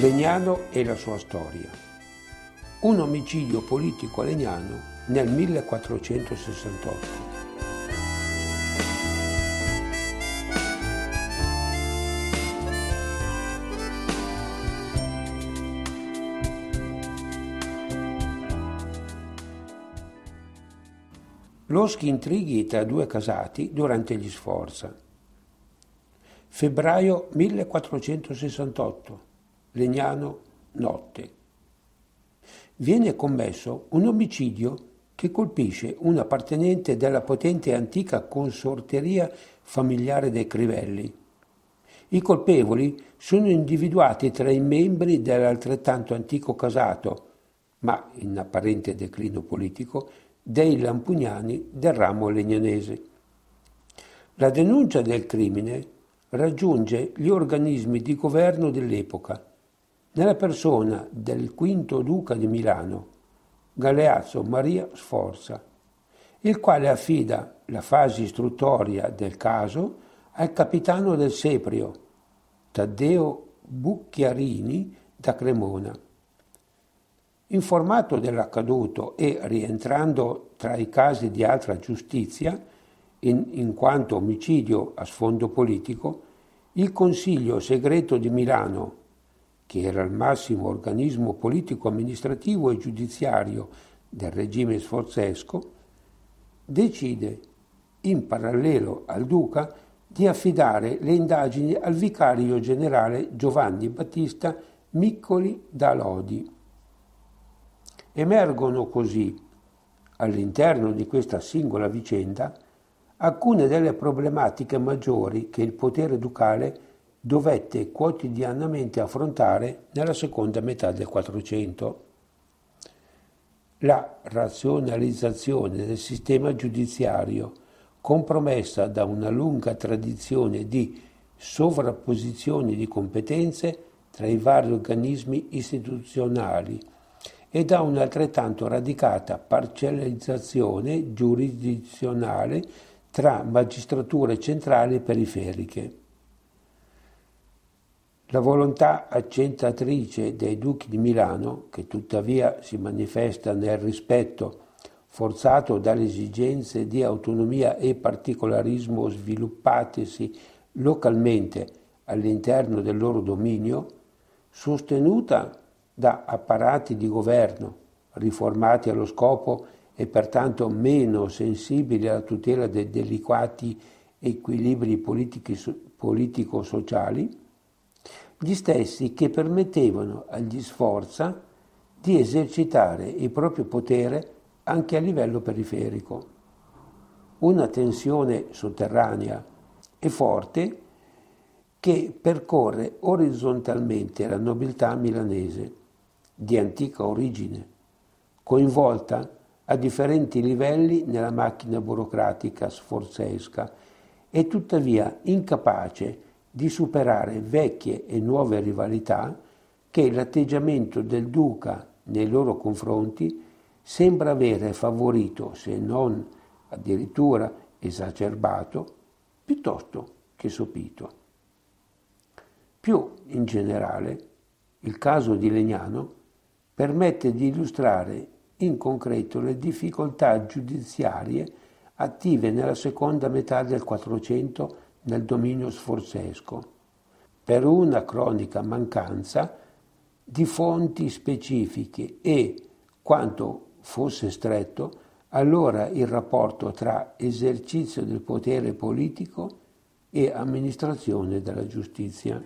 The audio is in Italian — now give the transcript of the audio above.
Legnano e la sua storia. Un omicidio politico a Legnano nel 1468. Loschi intrighi tra due casati durante gli Sforza. Febbraio 1468. Legnano, notte. Viene commesso un omicidio che colpisce un appartenente della potente e antica consorteria familiare dei Crivelli. I colpevoli sono individuati tra i membri dell'altrettanto antico casato, ma in apparente declino politico, dei Lampugnani del ramo legnanese. La denuncia del crimine raggiunge gli organismi di governo dell'epoca, nella persona del quinto duca di Milano, Galeazzo Maria Sforza, il quale affida la fase istruttoria del caso al capitano del Seprio, Taddeo Bucchiarini da Cremona. Informato dell'accaduto e rientrando tra i casi di altra giustizia, in, in quanto omicidio a sfondo politico, il Consiglio segreto di Milano, che era il massimo organismo politico-amministrativo e giudiziario del regime sforzesco, decide, in parallelo al duca, di affidare le indagini al vicario generale Giovanni Battista Miccoli da Lodi. Emergono così, all'interno di questa singola vicenda, alcune delle problematiche maggiori che il potere ducale dovette quotidianamente affrontare nella seconda metà del Quattrocento. La razionalizzazione del sistema giudiziario, compromessa da una lunga tradizione di sovrapposizioni di competenze tra i vari organismi istituzionali, e da un'altrettanto radicata parcellizzazione giurisdizionale tra magistrature centrali e periferiche. La volontà accentratrice dei duchi di Milano, che tuttavia si manifesta nel rispetto forzato dalle esigenze di autonomia e particolarismo sviluppatesi localmente all'interno del loro dominio, sostenuta da apparati di governo riformati allo scopo e pertanto meno sensibili alla tutela dei delicati equilibri politico-sociali, gli stessi che permettevano agli Sforza di esercitare il proprio potere anche a livello periferico. Una tensione sotterranea e forte che percorre orizzontalmente la nobiltà milanese di antica origine, coinvolta a differenti livelli nella macchina burocratica sforzesca e tuttavia incapace di superare vecchie e nuove rivalità che l'atteggiamento del duca nei loro confronti sembra avere favorito, se non addirittura esacerbato, piuttosto che sopito. Più in generale, il caso di Legnano permette di illustrare in concreto le difficoltà giudiziarie attive nella seconda metà del Quattrocento nel dominio sforzesco, per una cronica mancanza di fonti specifiche e, quanto fosse stretto, allora il rapporto tra esercizio del potere politico e amministrazione della giustizia.